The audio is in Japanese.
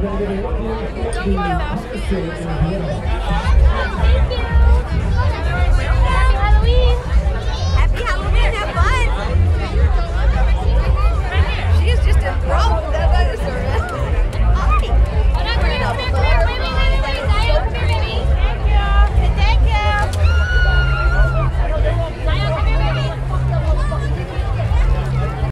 頑張って